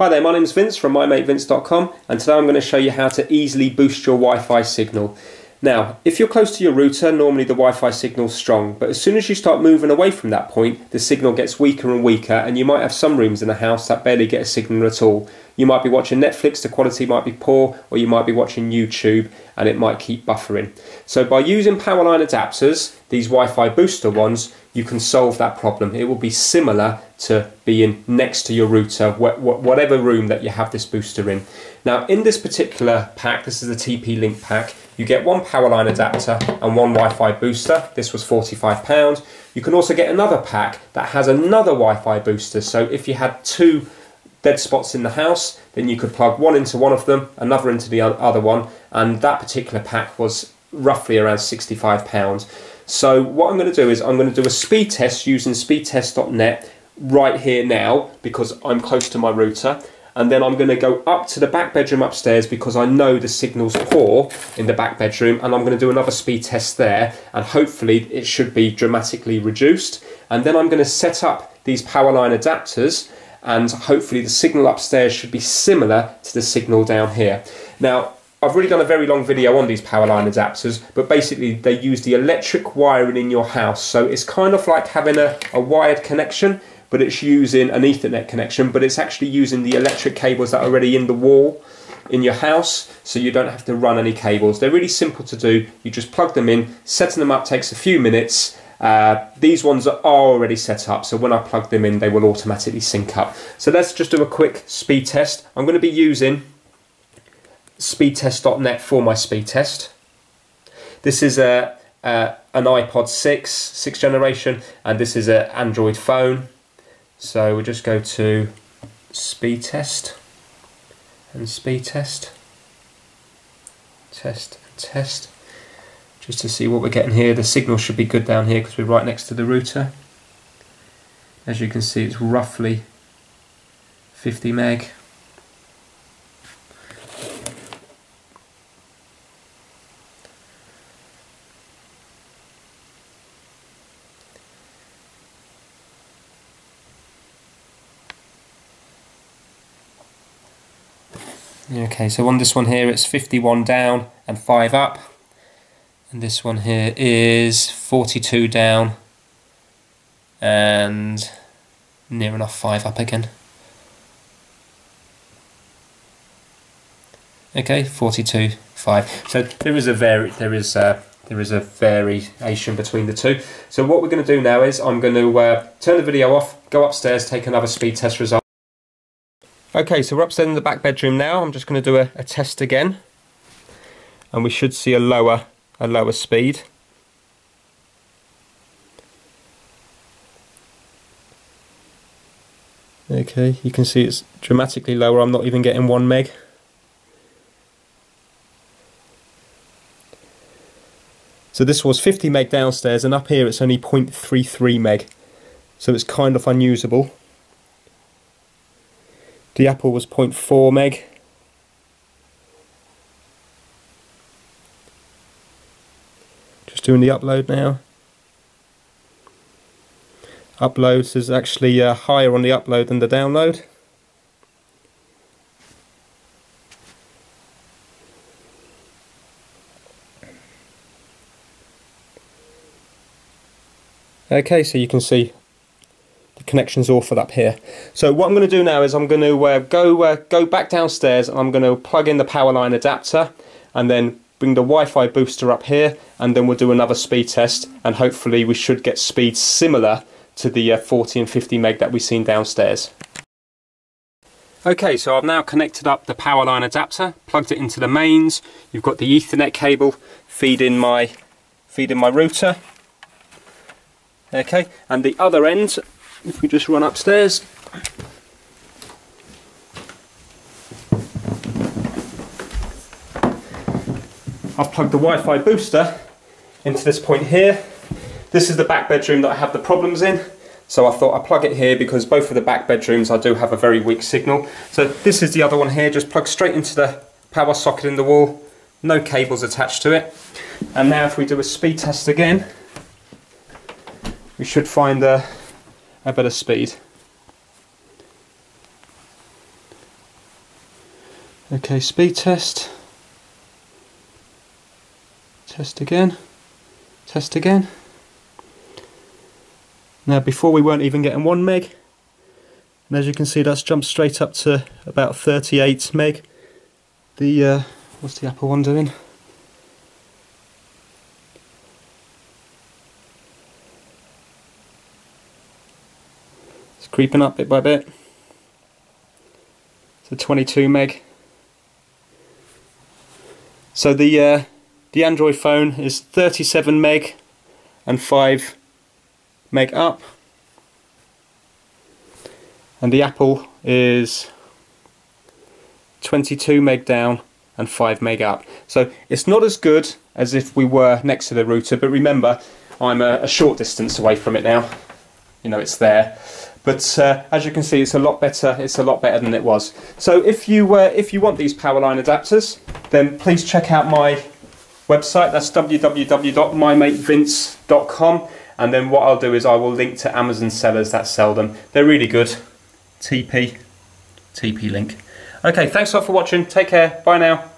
Hi there, my name's Vince from mymatevince.com and today I'm going to show you how to easily boost your Wi-Fi signal. Now, if you're close to your router, normally the Wi-Fi signal's strong, but as soon as you start moving away from that point, the signal gets weaker and weaker and you might have some rooms in the house that barely get a signal at all. You might be watching Netflix, the quality might be poor, or you might be watching YouTube and it might keep buffering. So by using Powerline adapters, these Wi-Fi booster ones, you can solve that problem. It will be similar to being next to your router, whatever room that you have this booster in. Now in this particular pack, this is the TP-Link pack, you get one Powerline adapter and one Wi-Fi booster. This was £45. You can also get another pack that has another Wi-Fi booster. So if you had two dead spots in the house, then you could plug one into one of them, another into the other one, and that particular pack was roughly around £65. So what I'm going to do is I'm going to do a speed test using speedtest.net right here now because I'm close to my router and then I'm going to go up to the back bedroom upstairs because I know the signal's poor in the back bedroom and I'm going to do another speed test there and hopefully it should be dramatically reduced and then I'm going to set up these Powerline adapters and hopefully the signal upstairs should be similar to the signal down here. Now I've really done a very long video on these Powerline adapters but basically they use the electric wiring in your house so it's kind of like having a, a wired connection but it's using an Ethernet connection, but it's actually using the electric cables that are already in the wall in your house, so you don't have to run any cables. They're really simple to do. You just plug them in, setting them up takes a few minutes. Uh, these ones are already set up, so when I plug them in, they will automatically sync up. So let's just do a quick speed test. I'm going to be using speedtest.net for my speed test. This is a, a an iPod 6, 6th generation, and this is an Android phone. So we'll just go to speed test and speed test, test and test, just to see what we're getting here. The signal should be good down here because we're right next to the router. As you can see, it's roughly 50 meg. Okay, so on this one here it's 51 down and 5 up. And this one here is 42 down and near enough 5 up again. Okay, 42, 5. So there is a vari there is a, there is a variation between the two. So what we're going to do now is I'm going to uh, turn the video off, go upstairs, take another speed test result. Okay, so we're upstairs in the back bedroom now. I'm just going to do a, a test again. And we should see a lower, a lower speed. Okay, you can see it's dramatically lower. I'm not even getting one meg. So this was 50 meg downstairs and up here it's only 0.33 meg. So it's kind of unusable. The Apple was 0.4 meg. Just doing the upload now. Uploads is actually uh, higher on the upload than the download. Okay, so you can see connection's awful up here. So what I'm going to do now is I'm going to uh, go uh, go back downstairs and I'm going to plug in the power line adapter and then bring the Wi-Fi booster up here and then we'll do another speed test and hopefully we should get speeds similar to the uh, 40 and 50 meg that we've seen downstairs. Okay, so I've now connected up the power line adapter, plugged it into the mains. You've got the Ethernet cable feeding my feeding my router. Okay, and the other end if we just run upstairs. I've plugged the Wi-Fi booster into this point here. This is the back bedroom that I have the problems in. So I thought I'd plug it here because both of the back bedrooms I do have a very weak signal. So this is the other one here just plug straight into the power socket in the wall. No cables attached to it. And now if we do a speed test again we should find a a better speed. Okay, speed test. Test again. Test again. Now before we weren't even getting 1 meg. And as you can see that's jumped straight up to about 38 meg. The, uh, what's the Apple one doing? It's creeping up bit by bit. So 22 meg. So the uh, the Android phone is 37 meg and 5 meg up. And the Apple is 22 meg down and 5 meg up. So it's not as good as if we were next to the router, but remember I'm a, a short distance away from it now. You know, it's there. But uh, as you can see, it's a lot better. It's a lot better than it was. So if you uh, if you want these Powerline adapters, then please check out my website. That's www.mymatevince.com. And then what I'll do is I will link to Amazon sellers that sell them. They're really good. TP, TP link. Okay, thanks a lot for watching. Take care. Bye now.